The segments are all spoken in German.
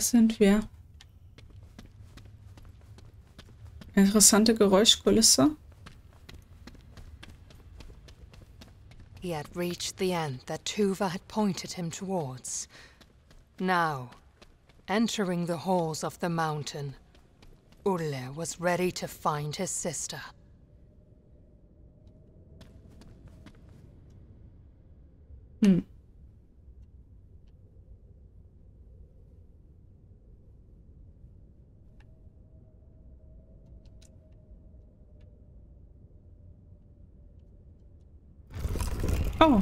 Sind wir? Interessante Geräuschkulisse. He had reached the end that Tuva had pointed him towards. Now, entering the halls of the mountain, Ulle was ready to find his sister. Hm. Oh.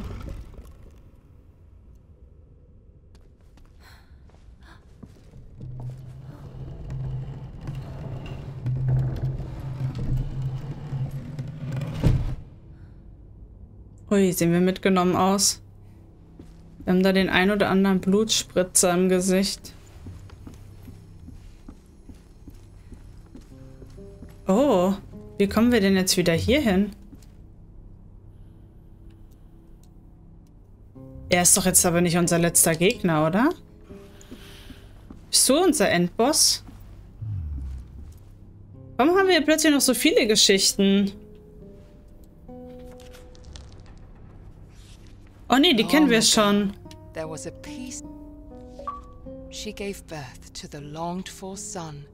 Ui, sehen wir mitgenommen aus. Wir haben da den ein oder anderen Blutspritzer im Gesicht. Oh, wie kommen wir denn jetzt wieder hier hin? Er ist doch jetzt aber nicht unser letzter Gegner, oder? Bist du unser Endboss? Warum haben wir plötzlich noch so viele Geschichten? Oh nee, die kennen wir schon. There was a peace. She gave birth to the longed for son,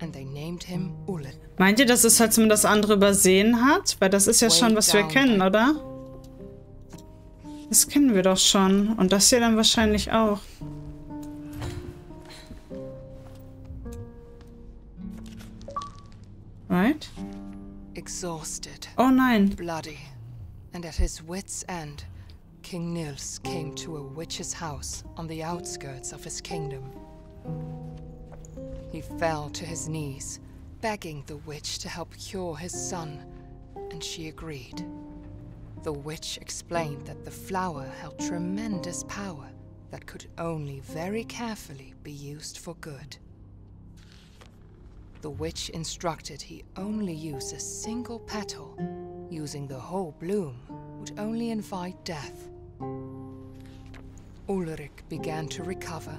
and they named him Ulet. Meint ihr, das ist, als man das andere übersehen hat? Weil das ist ja schon, was wir kennen, oder? Das kennen wir doch schon. Und das hier dann wahrscheinlich auch. Right? Exhausted, Oh nein. bloody, and at his wits' end, King Nils came to a witch's house on the outskirts of his kingdom. He fell to his knees, begging the witch to help cure his son, and she agreed. The witch explained that the flower held tremendous power that could only very carefully be used for good. The witch instructed he only use a single petal. Using the whole bloom would only invite death. Ulrich began to recover,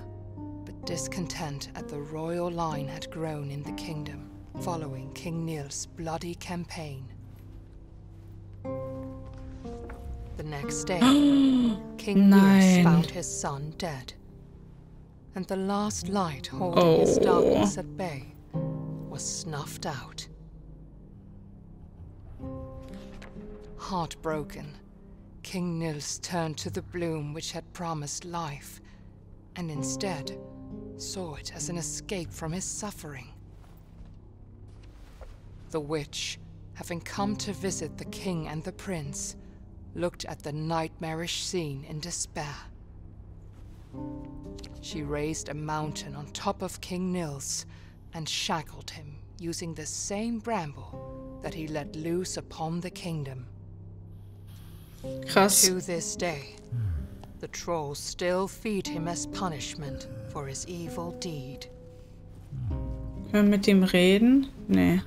but discontent at the royal line had grown in the kingdom following King Nils' bloody campaign. The next day, King Nils Nein. found his son dead. And the last light holding his Oh. darkness at bay was snuffed out. Heartbroken, King Nils turned to the bloom which had promised life, and instead saw it as an escape from his suffering. The witch, having come to visit the king and the prince, looked at the nightmarish scene in despair. She raised a mountain on top of King Nils and shackled him using the same bramble that he let loose upon the kingdom. Krass. To this day, the trolls still feed him as punishment for his evil deed. Können wir mit ihm reden? Nee.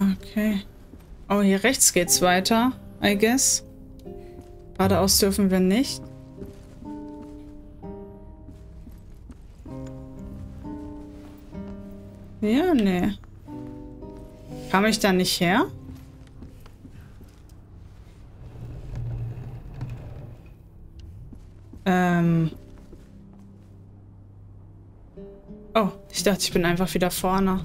Okay. Oh, hier rechts geht's weiter, I guess. Geradeaus dürfen wir nicht. Ja, nee. Kam ich da nicht her? Ähm. Oh, ich dachte, ich bin einfach wieder vorne.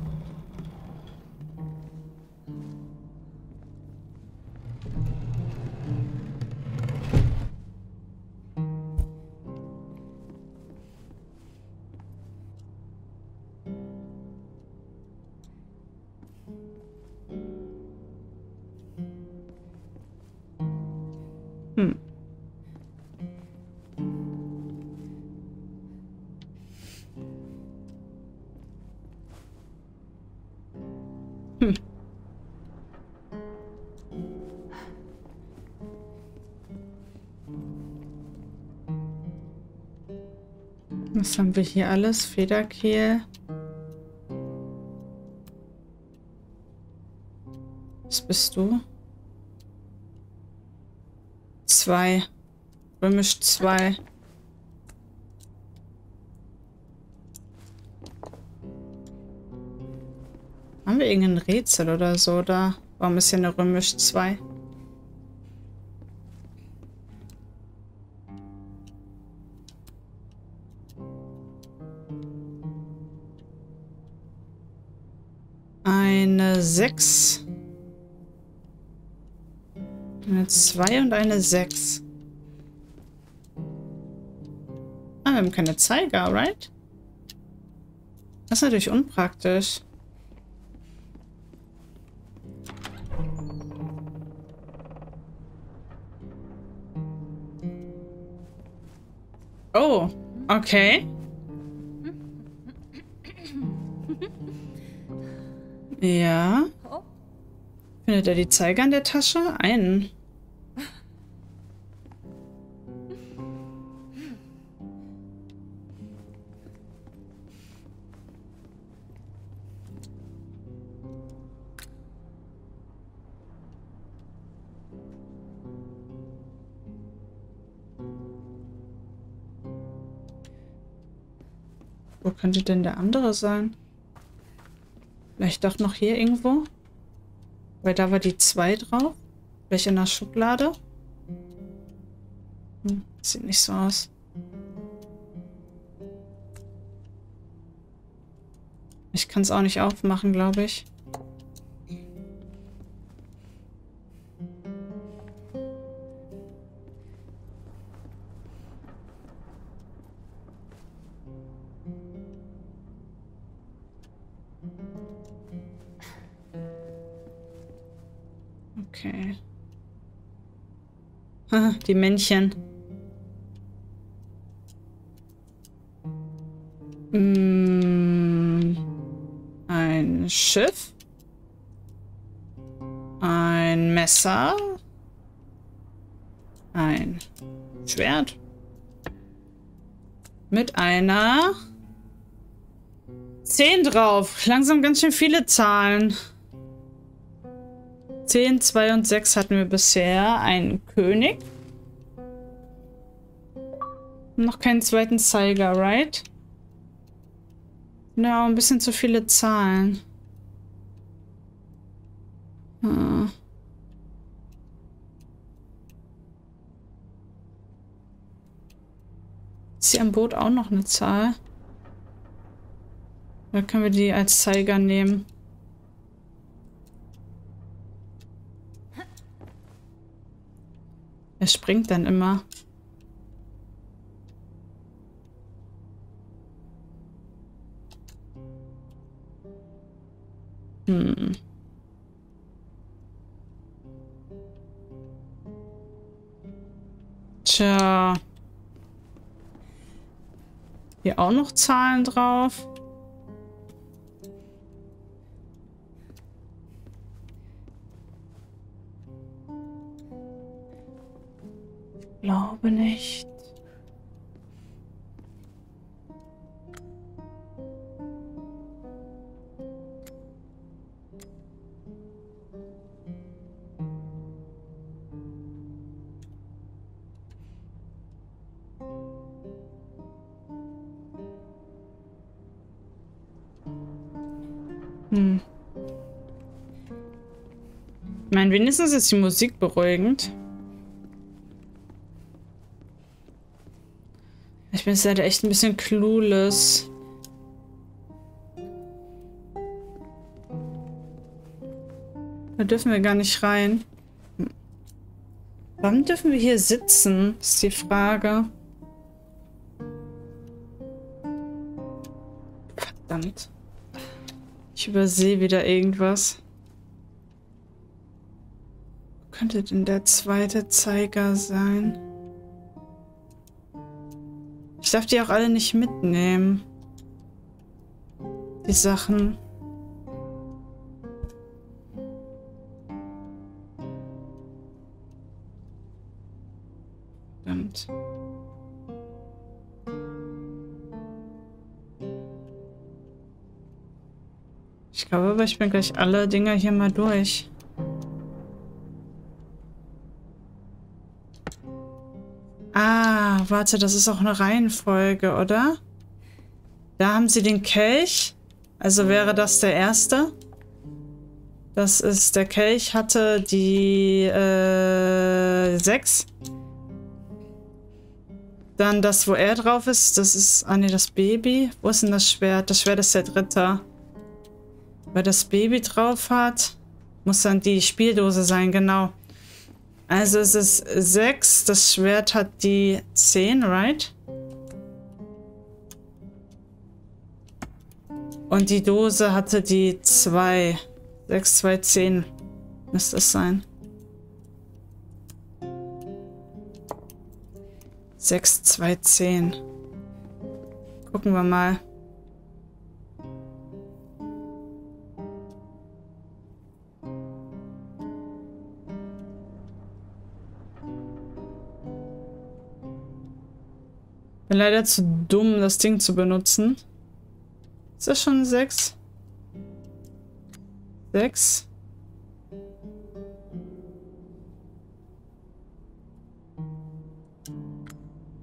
Was haben wir hier alles? Federkehl. Was bist du? Zwei. Römisch zwei. Haben wir irgendein Rätsel oder so da? Warum ist hier eine Römisch 2? 6. Eine 2 und eine 6. Ah, wir haben keine Zeiger, right? Das ist natürlich unpraktisch. Oh, okay. Ja. Findet er die Zeiger in der Tasche? Einen. Wo könnte denn der andere sein? Vielleicht doch noch hier irgendwo? Weil da war die 2 drauf. Welche in der Schublade? Hm, sieht nicht so aus. Ich kann es auch nicht aufmachen, glaube ich. Die Männchen. Mm, ein Schiff. Ein Messer. Ein Schwert. Mit einer 10 drauf. Langsam ganz schön viele Zahlen. 10, 2 und 6 hatten wir bisher. Einen König. Noch keinen zweiten Zeiger, right? Ja, ein bisschen zu viele Zahlen. Hm. Ist hier am Boot auch noch eine Zahl? Oder können wir die als Zeiger nehmen? Er springt dann immer. Hier auch noch Zahlen drauf. glaube nicht. Meine, wenigstens ist die Musik beruhigend. Ich bin jetzt leider echt ein bisschen clueless. Da dürfen wir gar nicht rein. Warum dürfen wir hier sitzen? Ist die Frage. Verdammt. Ich übersehe wieder irgendwas. Könnte denn der zweite Zeiger sein? Ich darf die auch alle nicht mitnehmen. Die Sachen. Verdammt. Ich glaube aber, ich bin gleich alle Dinger hier mal durch. Warte, das ist auch eine Reihenfolge, oder? Da haben sie den Kelch. Also wäre das der erste. Das ist der Kelch, hatte die äh, 6. Dann das, wo er drauf ist, das ist, ah ne, das Baby. Wo ist denn das Schwert? Das Schwert ist der dritte. Weil das Baby drauf hat, muss dann die Spieldose sein, genau. Also es ist 6, das Schwert hat die 10, right? Und die Dose hatte die 2. 6, 2, 10 müsste es sein. 6, 2, 10. Gucken wir mal. Bin leider zu dumm, das Ding zu benutzen. Ist das schon 6? 6.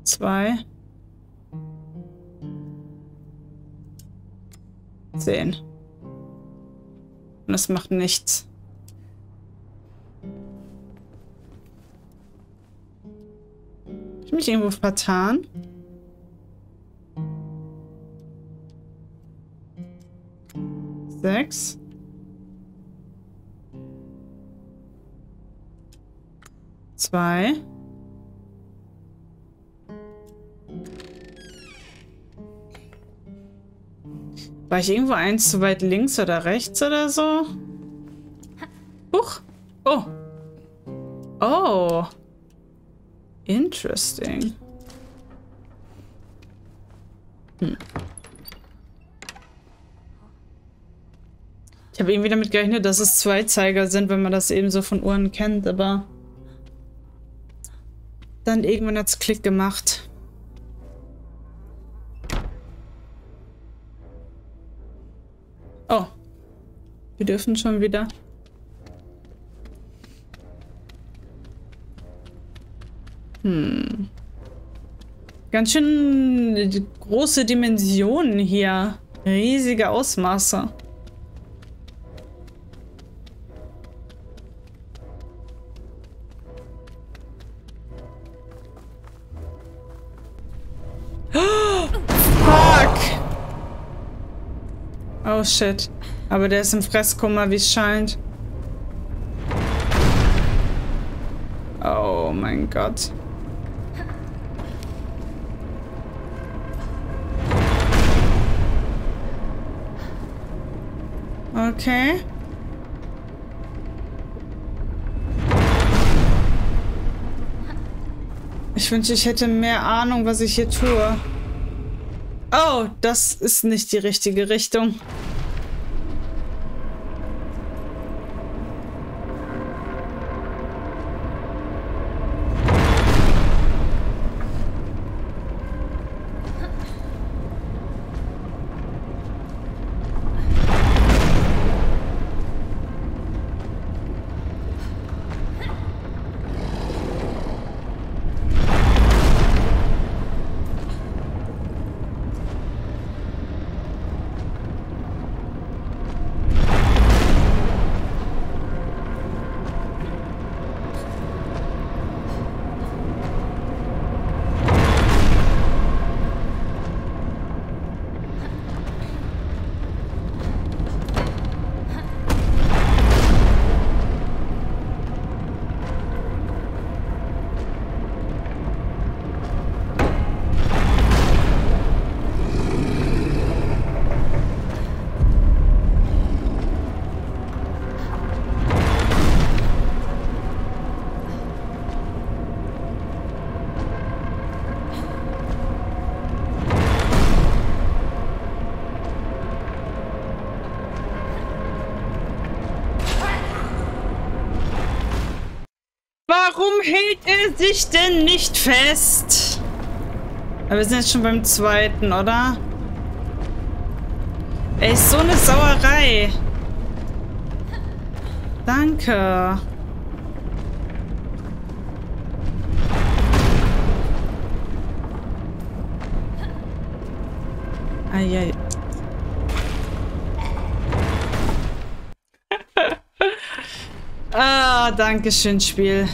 Zwei. Zehn. Und das macht nichts. Ich mich irgendwo vertan. Sechs. Zwei. War ich irgendwo eins zu weit links oder rechts oder so? Huch. Oh. Oh. Interesting. Hm. Habe irgendwie damit gerechnet, dass es Zweizeiger sind, wenn man das eben so von Uhren kennt, aber dann irgendwann hat es Klick gemacht. Oh. Wir dürfen schon wieder. Hm. Ganz schön große Dimensionen hier. Riesige Ausmaße. Oh shit. Aber der ist im Fresskummer, wie es scheint. Oh mein Gott. Okay. Ich wünsche, ich hätte mehr Ahnung, was ich hier tue. Oh, das ist nicht die richtige Richtung. Hält er sich denn nicht fest? Aber wir sind jetzt schon beim zweiten, oder? Ey, so eine Sauerei. Danke. Eieiei. Ah, danke schön, Spiel.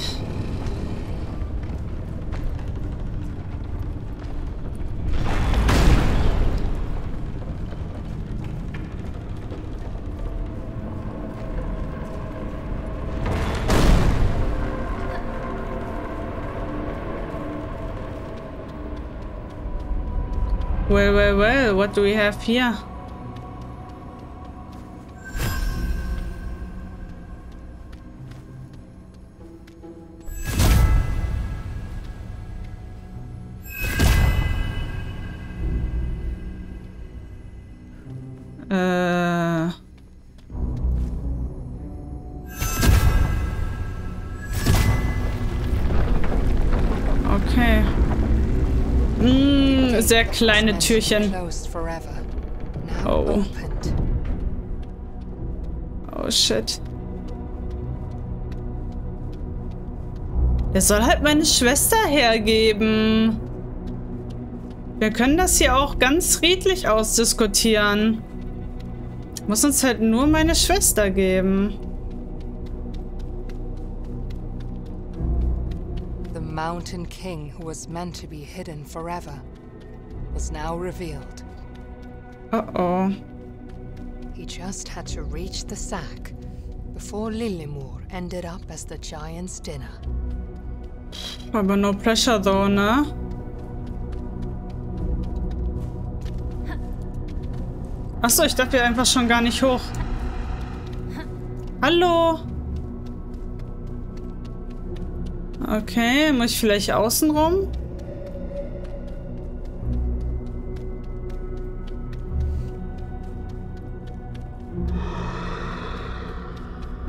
Well, well, well, what do we have here? Sehr kleine Türchen. Oh. Oh shit. Er soll halt meine Schwester hergeben. Wir können das hier auch ganz friedlich ausdiskutieren. Muss uns halt nur meine Schwester geben. The Mountain King who was meant to be hidden forever was now revealed. Uh-oh. He just had to reach the sack before Lillimor ended up as the giant's dinner. Aber no pressure though, ne? Achso, ich dachte einfach schon gar nicht hoch. Hallo? Okay, muss ich vielleicht außen rum?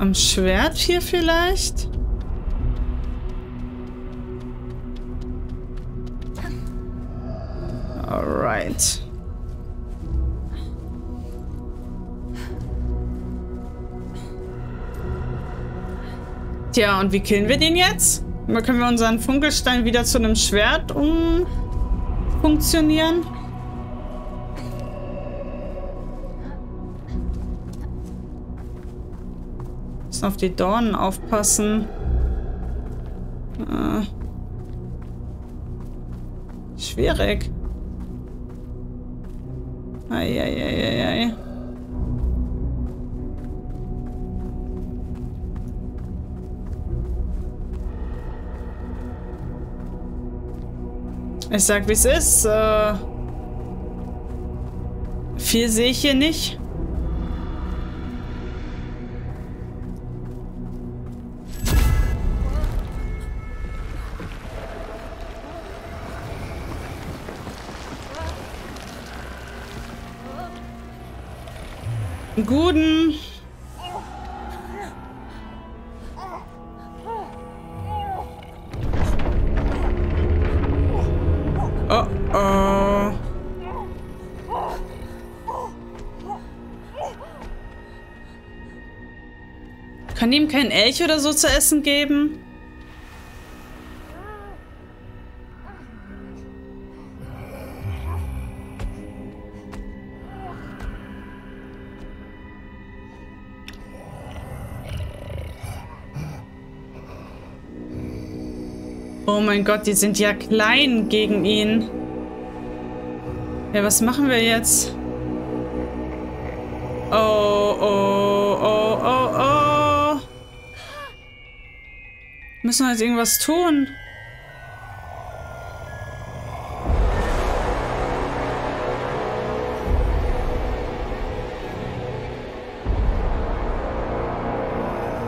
Am Schwert hier vielleicht? Alright. Tja, und wie killen wir den jetzt? Können wir unseren Funkelstein wieder zu einem Schwert umfunktionieren? Müssen auf die Dornen aufpassen. Äh. Schwierig. Eieieiei. Ich sag, wie es ist. Äh, viel sehe ich hier nicht. Guten. Oh oh. Kann ihm kein Elch oder so zu essen geben? Oh mein Gott, die sind ja klein gegen ihn. Ja, was machen wir jetzt? Oh, oh, oh, oh, oh. Müssen wir jetzt irgendwas tun?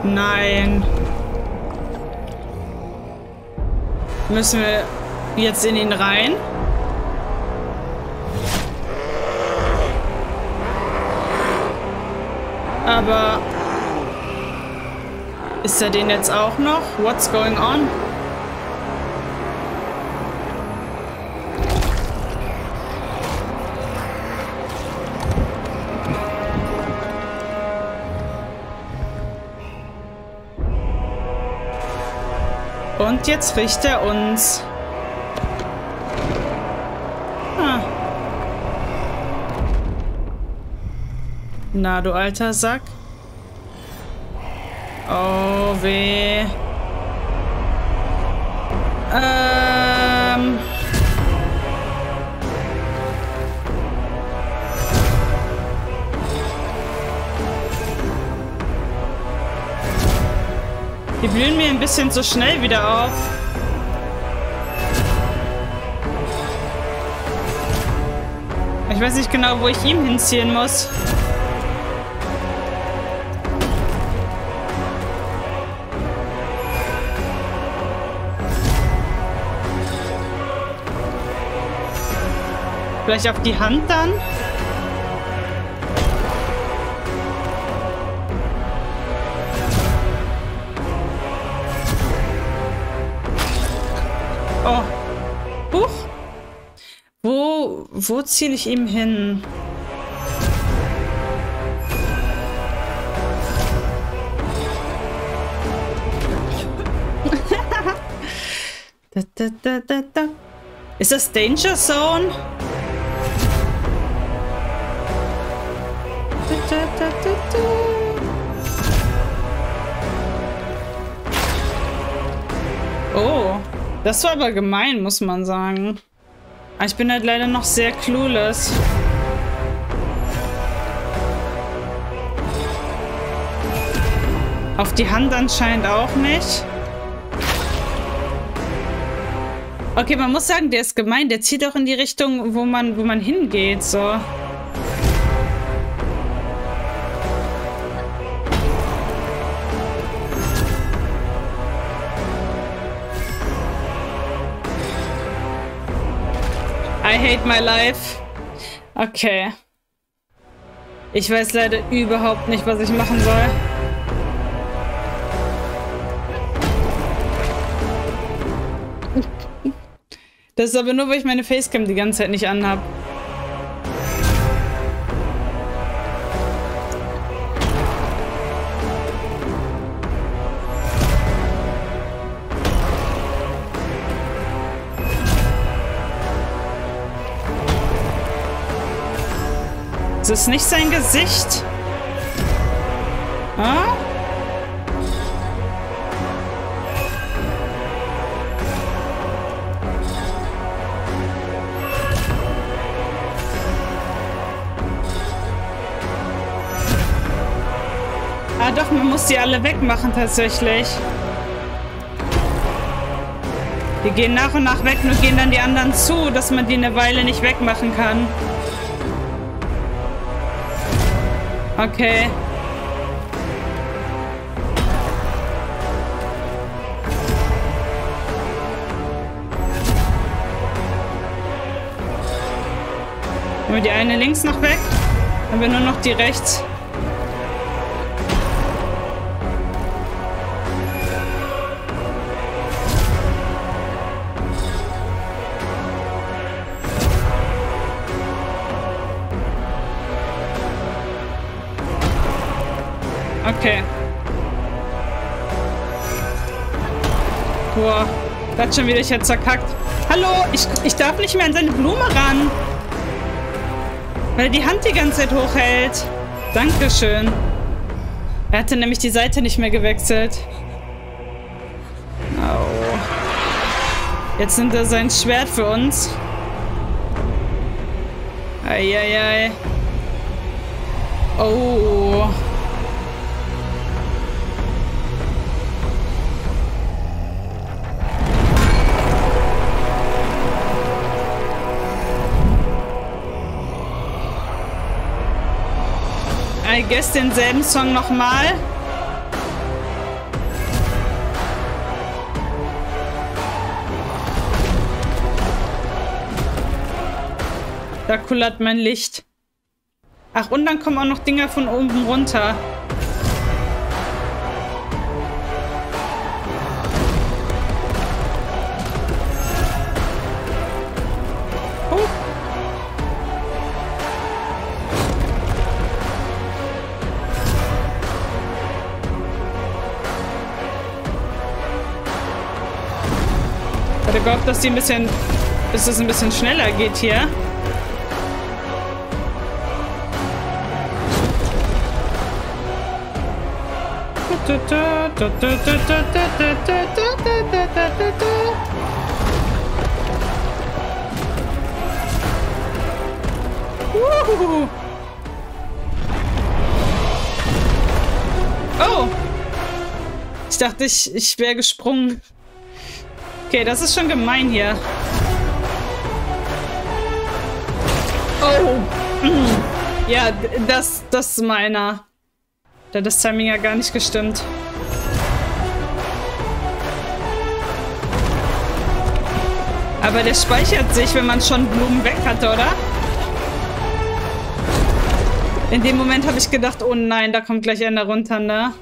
Nein. Müssen wir jetzt in ihn rein? Aber ist er den jetzt auch noch? What's going on? Und jetzt riecht er uns. Ah. Na, du alter Sack. Oh, weh. Ähm... Die blühen mir ein bisschen zu schnell wieder auf. Ich weiß nicht genau, wo ich ihm hinziehen muss. Vielleicht auf die Hand dann? Wo, ziele ich ihm hin? da. Ist das Danger Zone? Oh, das war aber gemein, muss man sagen. Ich bin halt leider noch sehr clueless. Auf die Hand anscheinend auch nicht. Okay, man muss sagen, der ist gemein. Der zieht auch in die Richtung, wo man, wo man hingeht, so. Hate my life. Okay. Ich weiß leider überhaupt nicht, was ich machen soll. Das ist aber nur, weil ich meine Facecam die ganze Zeit nicht anhab. Ist es nicht sein Gesicht? Ah? Ah doch, man muss die alle wegmachen tatsächlich. Die gehen nach und nach weg, nur gehen dann die anderen zu, dass man die eine Weile nicht wegmachen kann. Okay. Wir die eine links noch weg. Haben wir nur noch die rechts. Okay. Boah, das hat schon wieder jetzt zerkackt. Hallo, ich, ich darf nicht mehr an seine Blume ran. Weil er die Hand die ganze Zeit hochhält. Dankeschön. Er hatte nämlich die Seite nicht mehr gewechselt. Au. Jetzt nimmt er sein Schwert für uns. Eieiei. Oh. I guess denselben Song nochmal. Da kullert mein Licht. Ach, und dann kommen auch noch Dinger von oben runter. Hatte gehofft, dass die ein bisschen, dass es ein bisschen schneller geht hier. Wuhu. Oh! Ich dachte, ich, ich wäre gesprungen. Okay, das ist schon gemein hier. Oh! Ja, das, das ist meiner. Da hat das Timing ja gar nicht gestimmt. Aber der speichert sich, wenn man schon Blumen weg hat, oder? In dem Moment habe ich gedacht, oh nein, da kommt gleich einer runter, ne?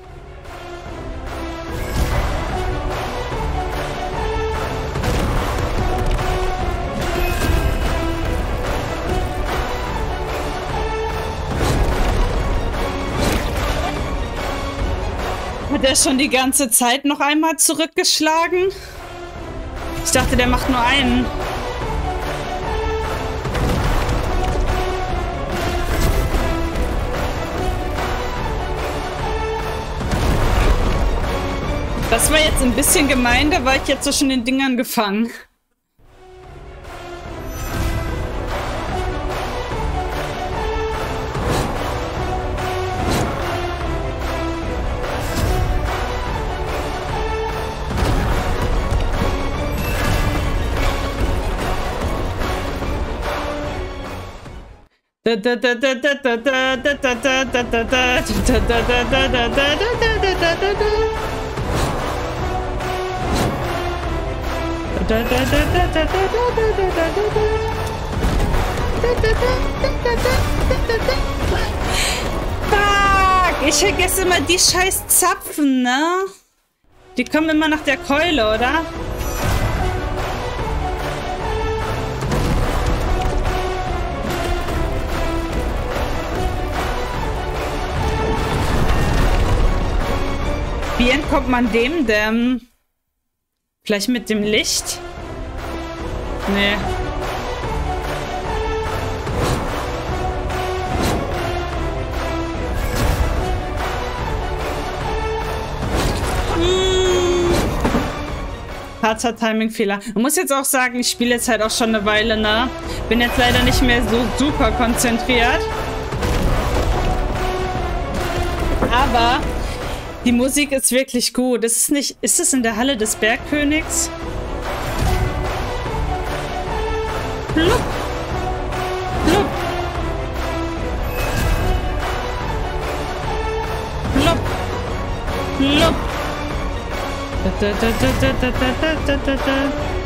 Hat er schon die ganze Zeit noch einmal zurückgeschlagen? Ich dachte, der macht nur einen. Das war jetzt ein bisschen gemein, da war ich jetzt zwischen den Dingern gefangen. Fuck, ich vergesse immer die scheiß Zapfen, ne? Die kommen immer nach der Keule, oder? Wie entkommt man dem denn? Vielleicht mit dem Licht? Nee. Hm. Harzer Timing-Fehler. Man muss jetzt auch sagen, ich spiele jetzt halt auch schon eine Weile, ne? Bin jetzt leider nicht mehr so super konzentriert. Aber die Musik ist wirklich gut. Ist es nicht. Ist es in der Halle des Bergkönigs? Plupp. Plupp. Plupp. Plupp. Da, da, da, da, da, da, da, da, da.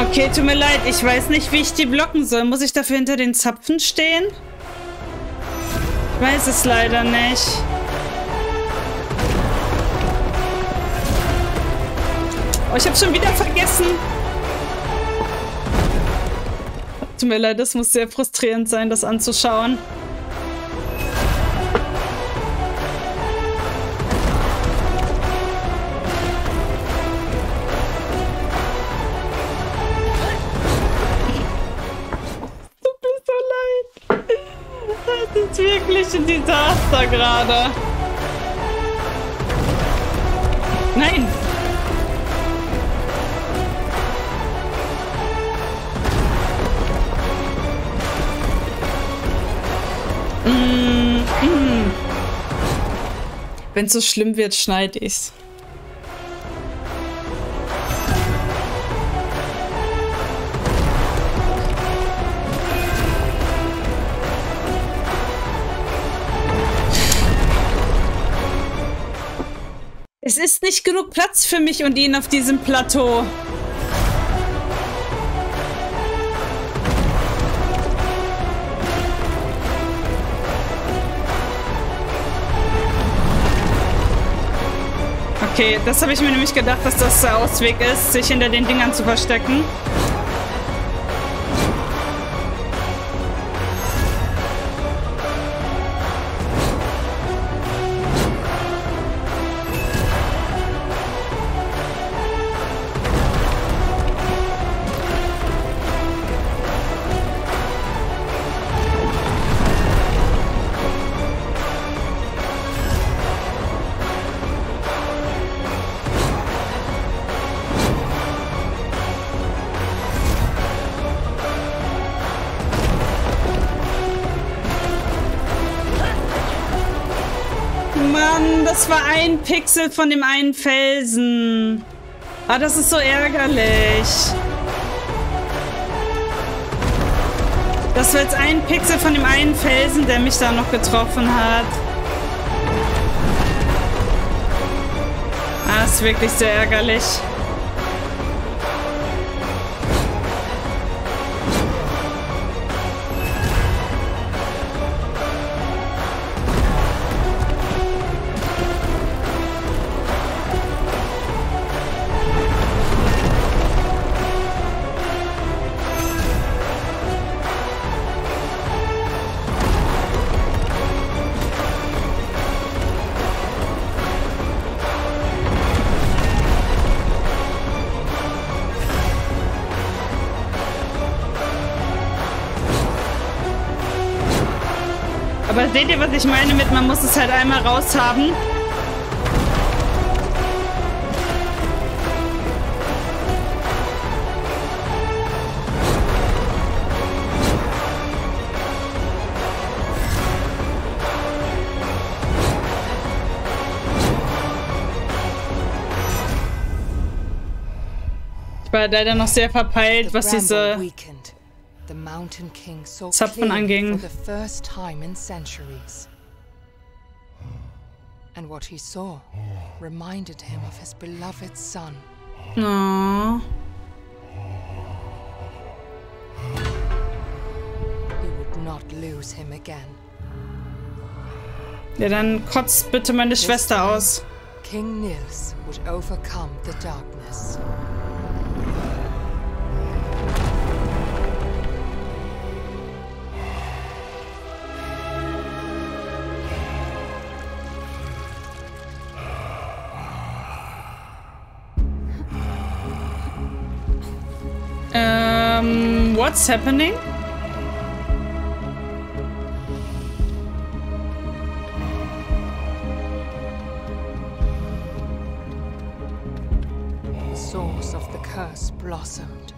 Okay, tut mir leid. Ich weiß nicht, wie ich die blocken soll. Muss ich dafür hinter den Zapfen stehen? Ich weiß es leider nicht. Oh, ich habe schon wieder vergessen. Tut mir leid, das muss sehr frustrierend sein, das anzuschauen. Gerade. Nein! Mm, mm. Wenn es so schlimm wird, schneide ich's. Es ist nicht genug Platz für mich und ihn auf diesem Plateau. Okay, das habe ich mir nämlich gedacht, dass das der Ausweg ist, sich hinter den Dingern zu verstecken. Pixel von dem einen Felsen. Ah, das ist so ärgerlich. Das war jetzt ein Pixel von dem einen Felsen, der mich da noch getroffen hat. Ah, ist wirklich sehr ärgerlich. Aber seht ihr, was ich meine mit, man muss es halt einmal raus haben? Ich war leider noch sehr verpeilt, was diese Mountain King saw clearly for the first time in centuries. And what he saw reminded him of his beloved son. Aww. He would not lose him again. Ja, dann kotzt bitte meine Schwester aus. King Nils would overcome the darkness. What's happening? The source of the curse blossomed.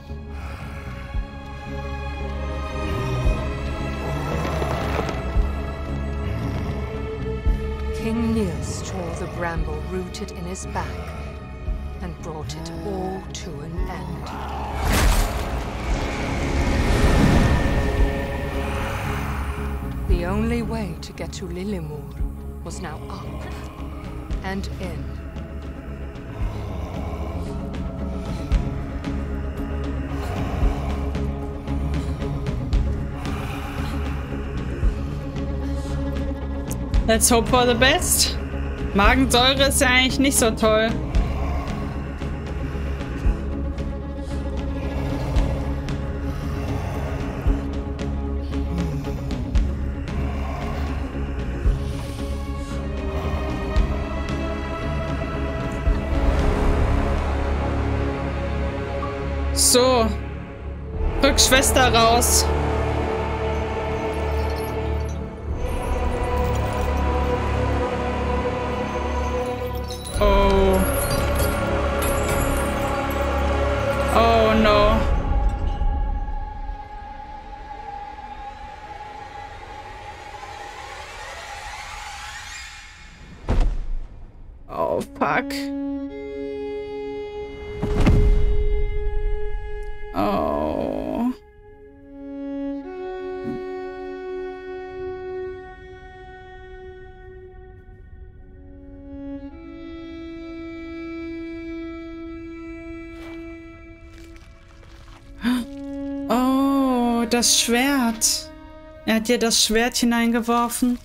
King Niels tore the bramble rooted in his back and brought it all to an end. Way to get to Lilimur was now up and in. Let's hope for the best. Magensäure ist ja eigentlich nicht so toll. Schwester raus. Das Schwert. Er hat dir das Schwert hineingeworfen.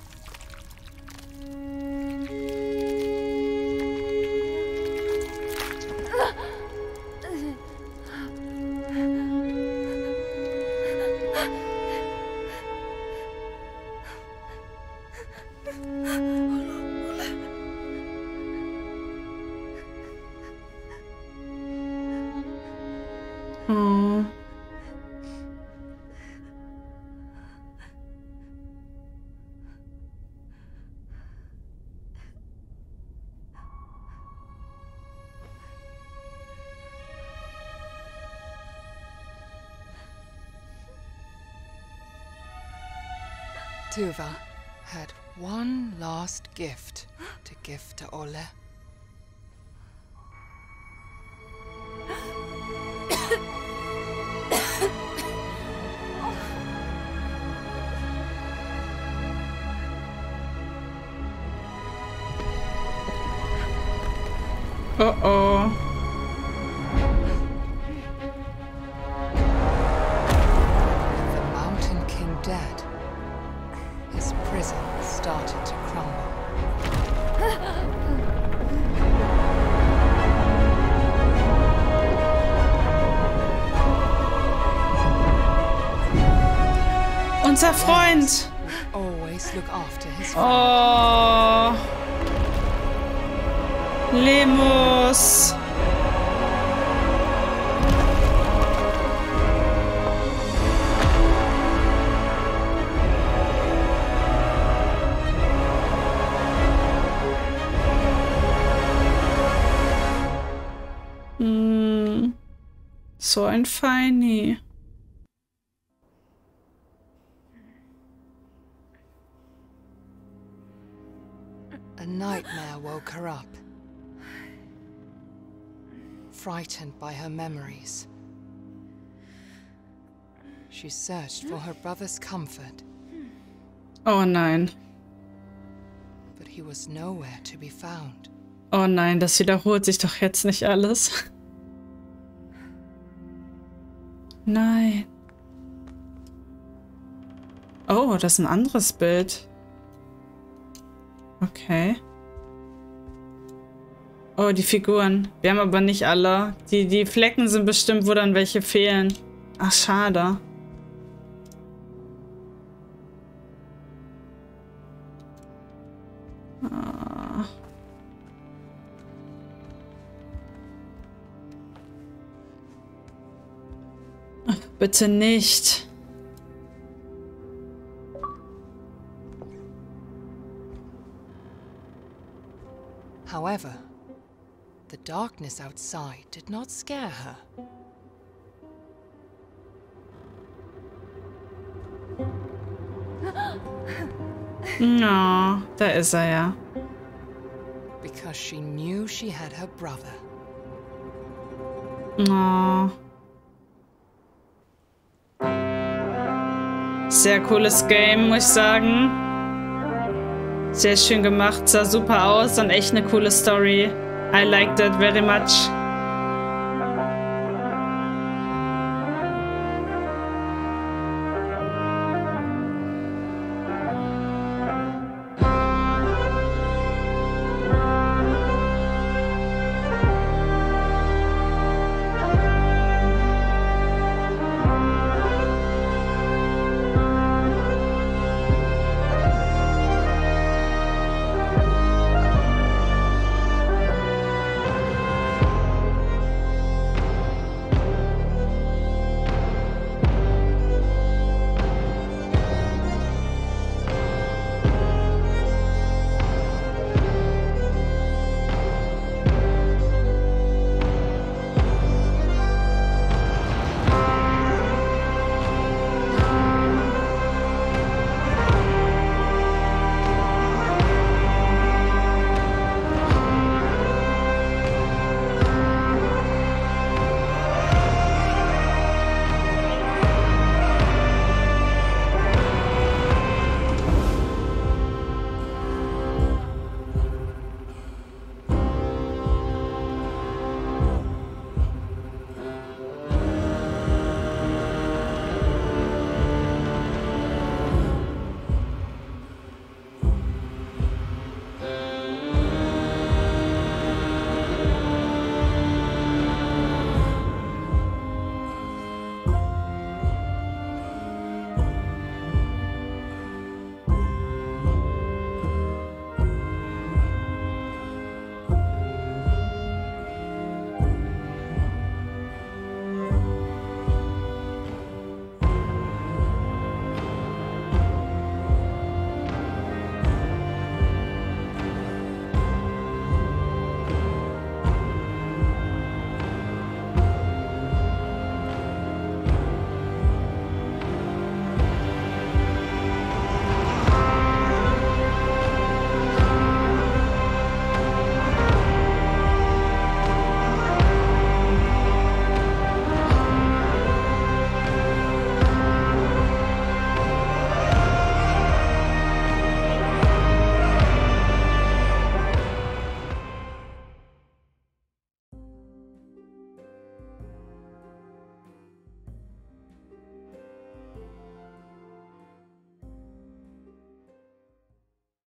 Tuva had One last gift to give to Ole. Started to crumble. Unser Freund. Always look after his family. Oh. Lemus. So ein Feini. A nightmare woke her up. Frightened by her memories, she searched for her brother's comfort, Oh nein. but he was nowhere to be found. Oh nein, das wiederholt sich doch jetzt nicht alles. Nein. Oh, das ist ein anderes Bild. Okay. Oh, die Figuren. Wir haben aber nicht alle. Die, die Flecken sind bestimmt, wo dann welche fehlen. Ach, schade. Bitte nicht. However, the darkness outside did not scare her. No, that is er because she knew she had her brother. Oh. Sehr cooles Game, muss ich sagen. Sehr schön gemacht, sah super aus und echt eine coole Story. I liked it very much.